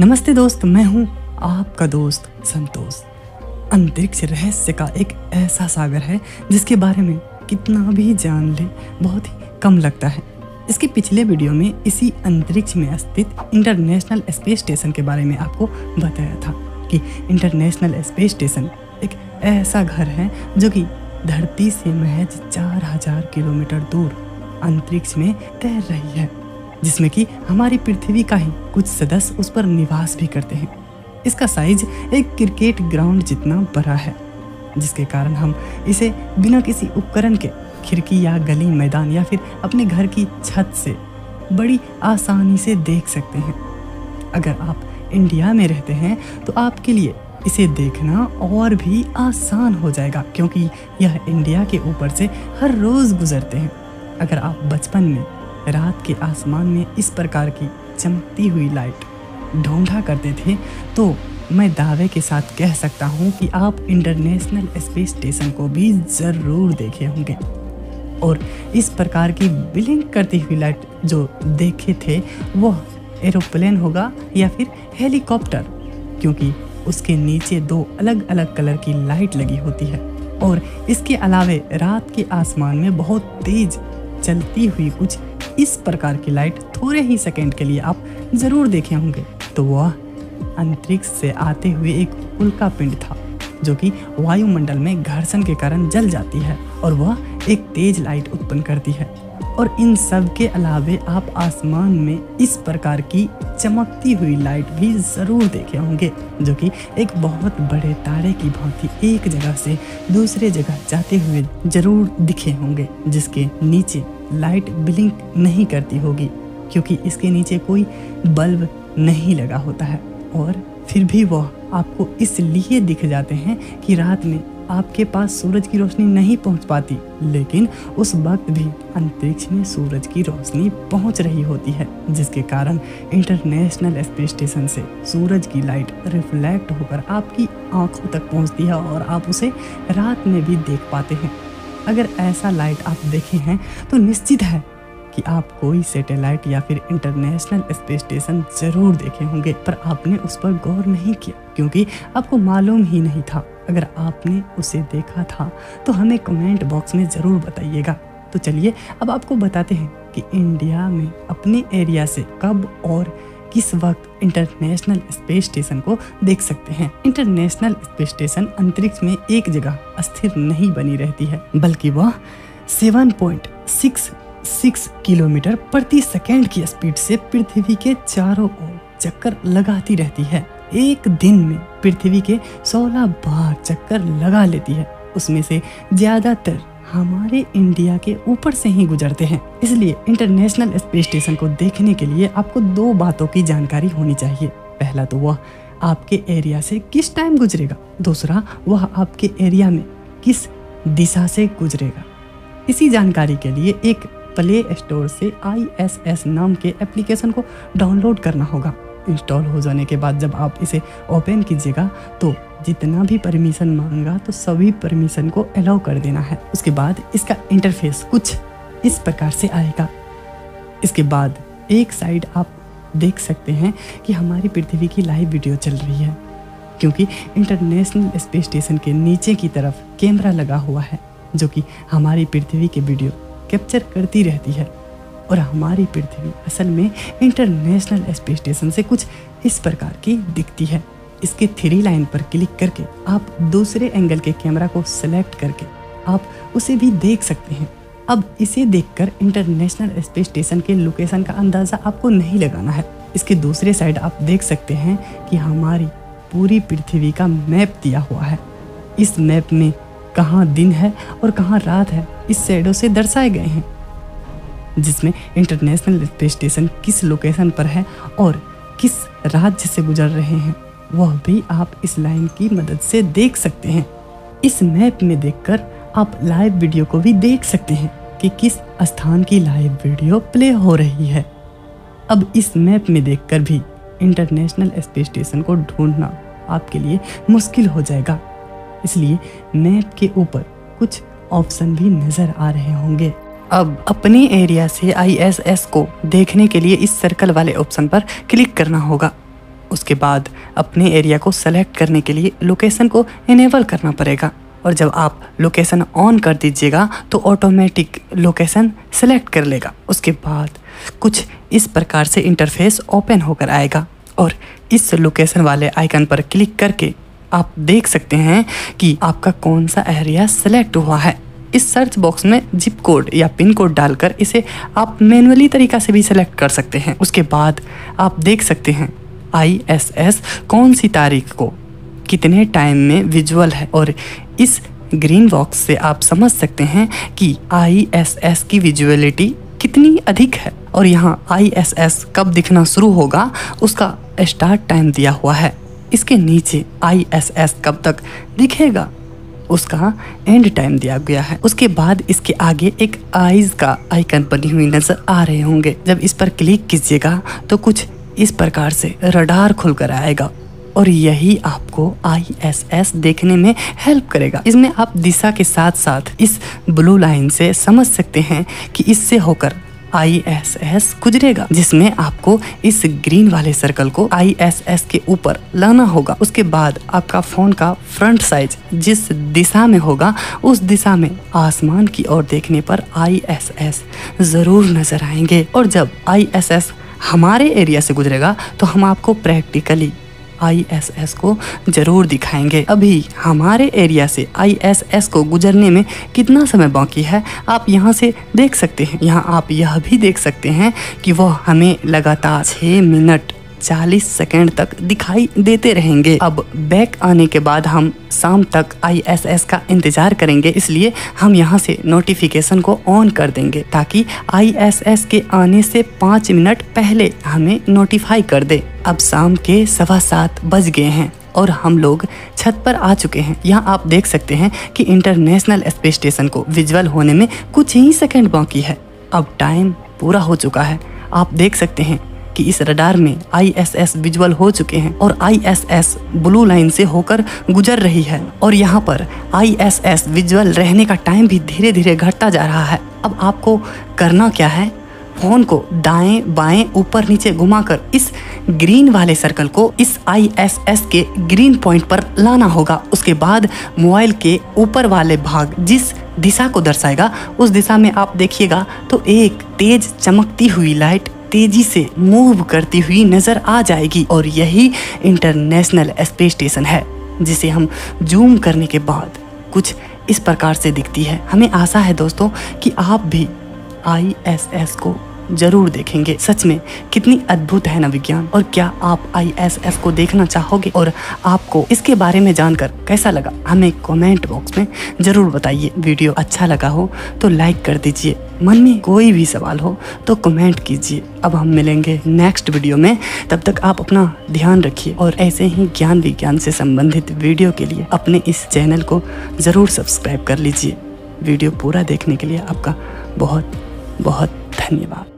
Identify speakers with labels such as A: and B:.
A: नमस्ते दोस्त, मैं हूँ आपका दोस्त संतोष। अंतरिक्ष रहस्य का एक ऐसा सागर है, जिसके बारे में कितना भी जान ले, बहुत ही कम लगता है। इसके पिछले वीडियो में इसी अंतरिक्ष में स्थित इंटरनेशनल स्पेस स्टेशन के बारे में आपको बताया था कि इंटरनेशनल स्पेस स्टेशन एक ऐसा घर है, जो कि धरती से महज चार हज़ार किलोमीटर दूर अंतरिक्ष में तैर रही है। जिसमें कि हमारी पृथ्वी का ही कुछ सदस्य उस पर निवास भी करते हैं। इसका साइज़ एक क्रिकेट ग्राउंड जितना बड़ा है, जिसके कारण हम इसे बिना किसी उपकरण के खिड़की या गली मैदान या फिर अपने घर की छत से बड़ी आसानी से देख सकते हैं। अगर आप इंडिया में रहते हैं तो आपके लिए इसे देखना और भी आसान हो जाएगा, क्योंकि यह इंडिया के ऊपर से हर रोज़ गुजरते हैं। अगर आप बचपन में रात के आसमान में इस प्रकार की चमकती हुई लाइट ढूंढा करते थे तो मैं दावे के साथ कह सकता हूँ कि आप इंटरनेशनल स्पेस स्टेशन को भी ज़रूर देखे होंगे। और इस प्रकार की ब्लिंक करती हुई लाइट जो देखे थे, वह एरोप्लेन होगा या फिर हेलीकॉप्टर, क्योंकि उसके नीचे दो अलग अलग कलर की लाइट लगी होती है। और इसके अलावे रात के आसमान में बहुत तेज चलती हुई कुछ इस प्रकार की लाइट थोड़े ही सेकेंड के लिए आप ज़रूर देखे होंगे। तो वह अंतरिक्ष से आते हुए एक उल्का पिंड था, जो कि वायुमंडल में घर्षण के कारण जल जाती है और वह एक तेज लाइट उत्पन्न करती है। और इन सब के अलावे आप आसमान में इस प्रकार की चमकती हुई लाइट भी ज़रूर देखे होंगे, जो कि एक बहुत बड़े तारे की भांति एक जगह से दूसरे जगह जाते हुए ज़रूर दिखे होंगे, जिसके नीचे लाइट ब्लिंक नहीं करती होगी, क्योंकि इसके नीचे कोई बल्ब नहीं लगा होता है। और फिर भी वह आपको इसलिए दिख जाते हैं कि रात में आपके पास सूरज की रोशनी नहीं पहुँच पाती, लेकिन उस वक्त भी अंतरिक्ष में सूरज की रोशनी पहुँच रही होती है, जिसके कारण इंटरनेशनल स्पेस स्टेशन से सूरज की लाइट रिफ्लेक्ट होकर आपकी आँखों तक पहुँचती है और आप उसे रात में भी देख पाते हैं। अगर ऐसा लाइट आप देखे हैं तो निश्चित है कि आप कोई सैटेलाइट या फिर इंटरनेशनल स्पेस स्टेशन ज़रूर देखे होंगे, पर आपने उस पर गौर नहीं किया, क्योंकि आपको मालूम ही नहीं था। अगर आपने उसे देखा था तो हमें कमेंट बॉक्स में ज़रूर बताइएगा। तो चलिए, अब आपको बताते हैं कि इंडिया में अपने एरिया से कब और किस वक्त इंटरनेशनल स्पेस स्टेशन को देख सकते हैं। इंटरनेशनल स्पेस स्टेशन अंतरिक्ष में एक जगह अस्थिर नहीं बनी रहती है, बल्कि वह 7.66 किलोमीटर प्रति सेकेंड की स्पीड से पृथ्वी के चारों ओर चक्कर लगाती रहती है। एक दिन में पृथ्वी के 16 बार चक्कर लगा लेती है। उसमें से ज़्यादातर हमारे इंडिया के ऊपर से ही गुजरते हैं। इसलिए इंटरनेशनल स्पेस स्टेशन को देखने के लिए आपको दो बातों की जानकारी होनी चाहिए। पहला तो वह आपके एरिया से किस टाइम गुजरेगा? दूसरा, वह आपके एरिया में किस दिशा से गुजरेगा? इसी जानकारी के लिए एक प्ले स्टोर से आईएसएस नाम के एप्लीकेशन को डाउनलोड करना होगा। इंस्टॉल हो जाने के बाद जब आप इसे ओपन कीजिएगा तो जितना भी परमिशन मांगा तो सभी परमिशन को अलाउ कर देना है। उसके बाद इसका इंटरफेस कुछ इस प्रकार से आएगा। इसके बाद एक साइड आप देख सकते हैं कि हमारी पृथ्वी की लाइव वीडियो चल रही है, क्योंकि इंटरनेशनल स्पेस स्टेशन के नीचे की तरफ़ कैमरा लगा हुआ है, जो कि हमारी पृथ्वी के वीडियो कैप्चर करती रहती है। और हमारी पृथ्वी असल में इंटरनेशनल स्पेस स्टेशन से कुछ इस प्रकार की दिखती है। इसके थ्री लाइन पर क्लिक करके आप दूसरे एंगल के कैमरा को सिलेक्ट करके आप उसे भी देख सकते हैं। अब इसे देखकर इंटरनेशनल स्पेस स्टेशन के लोकेशन का अंदाज़ा आपको नहीं लगाना है। इसके दूसरे साइड आप देख सकते हैं कि हमारी पूरी पृथ्वी का मैप दिया हुआ है। इस मैप में कहाँ दिन है और कहाँ रात है, इस सैडो से दर्शाए गए हैं, जिसमें इंटरनेशनल स्पेस स्टेशन किस लोकेशन पर है और किस राज्य से गुजर रहे हैं। वह भी आप इस लाइन की मदद से देख सकते हैं। इस मैप में देखकर आप लाइव वीडियो को भी देख सकते हैं कि किस स्थान की लाइव वीडियो प्ले हो रही है। अब इस मैप में देखकर भी इंटरनेशनल स्पेस स्टेशन को ढूंढना आपके लिए मुश्किल हो जाएगा। इसलिए मैप के ऊपर कुछ ऑप्शन भी नज़र आ रहे होंगे। अब अपने एरिया से आईएसएस को देखने के लिए इस सर्कल वाले ऑप्शन पर क्लिक करना होगा। उसके बाद अपने एरिया को सेलेक्ट करने के लिए लोकेशन को इनेबल करना पड़ेगा। और जब आप लोकेशन ऑन कर दीजिएगा तो ऑटोमेटिक लोकेशन सेलेक्ट कर लेगा। उसके बाद कुछ इस प्रकार से इंटरफेस ओपन होकर आएगा। और इस लोकेशन वाले आइकन पर क्लिक करके आप देख सकते हैं कि आपका कौन सा एरिया सेलेक्ट हुआ है। इस सर्च बॉक्स में जिप कोड या पिन कोड डालकर इसे आप मैनुअली तरीका से भी सेलेक्ट कर सकते हैं। उसके बाद आप देख सकते हैं आई एस एस कौन सी तारीख को? कितने टाइम में विजुअल है? और इस ग्रीन बॉक्स से आप समझ सकते हैं कि आई एस एस की विजुअलिटी कितनी अधिक है। और यहाँ आई एस एस कब दिखना शुरू होगा, उसका स्टार्ट टाइम दिया हुआ है। इसके नीचे आई एस एस कब तक दिखेगा, उसका एंड टाइम दिया गया है। उसके बाद इसके आगे एक आईज का आइकन बनी हुई नज़र आ रहे होंगे। जब इस पर क्लिक कीजिएगा तो कुछ इस प्रकार से रडार खुलकर आएगा और यही आपको आई एस एस देखने में हेल्प करेगा। इसमें आप दिशा के साथ साथ इस ब्लू लाइन से समझ सकते हैं कि इससे होकर आई एस एस गुजरेगा, जिसमें आपको इस ग्रीन वाले सर्कल को आई एस एस के ऊपर लाना होगा। उसके बाद आपका फ़ोन का फ्रंट साइज़ जिस दिशा में होगा, उस दिशा में आसमान की ओर देखने पर आई एस एस ज़रूर नज़र आएँगे। और जब आई एस एस हमारे एरिया से गुजरेगा तो हम आपको प्रैक्टिकली आईएसएस को ज़रूर दिखाएँगे। अभी हमारे एरिया से आईएसएस को गुजरने में कितना समय बाकी है, आप यहाँ से देख सकते हैं। यहाँ आप यह भी देख सकते हैं कि वह हमें लगातार छः मिनट 40 सेकेंड तक दिखाई देते रहेंगे। अब बैक आने के बाद हम शाम तक आईएसएस का इंतज़ार करेंगे, इसलिए हम यहाँ से नोटिफिकेशन को ऑन कर देंगे, ताकि आईएसएस के आने से पाँच मिनट पहले हमें नोटिफाई कर दे। अब शाम के सवा सात बज गए हैं और हम लोग छत पर आ चुके हैं। यहाँ आप देख सकते हैं कि इंटरनेशनल स्पेस स्टेशन को विजुअल होने में कुछ ही सेकंड बाकी है। अब टाइम पूरा हो चुका है। आप देख सकते हैं कि इस रडार में आईएसएस विजुअल हो चुके हैं और आईएसएस ब्लू लाइन से होकर गुजर रही है और यहाँ पर आईएसएस विजुअल रहने का टाइम भी धीरे धीरे घटता जा रहा है। अब आपको करना क्या है? फ़ोन को दाएँ बाएँ ऊपर नीचे घुमाकर इस ग्रीन वाले सर्कल को इस आई एस एस के ग्रीन पॉइंट पर लाना होगा। उसके बाद मोबाइल के ऊपर वाले भाग जिस दिशा को दर्शाएगा, उस दिशा में आप देखिएगा तो एक तेज चमकती हुई लाइट तेज़ी से मूव करती हुई नज़र आ जाएगी और यही इंटरनेशनल स्पेस स्टेशन है, जिसे हम जूम करने के बाद कुछ इस प्रकार से दिखती है। हमें आशा है दोस्तों कि आप भी आईएसएस को ज़रूर देखेंगे। सच में, कितनी अद्भुत है ना विज्ञान। और क्या आप आईएसएस को देखना चाहोगे? और आपको इसके बारे में जानकर कैसा लगा? हमें कमेंट बॉक्स में ज़रूर बताइए। वीडियो अच्छा लगा हो तो लाइक कर दीजिए। मन में कोई भी सवाल हो तो कमेंट कीजिए। अब हम मिलेंगे नेक्स्ट वीडियो में। तब तक आप अपना ध्यान रखिए और ऐसे ही ज्ञान विज्ञान से संबंधित वीडियो के लिए अपने इस चैनल को ज़रूर सब्सक्राइब कर लीजिए। वीडियो पूरा देखने के लिए आपका बहुत बहुत धन्यवाद।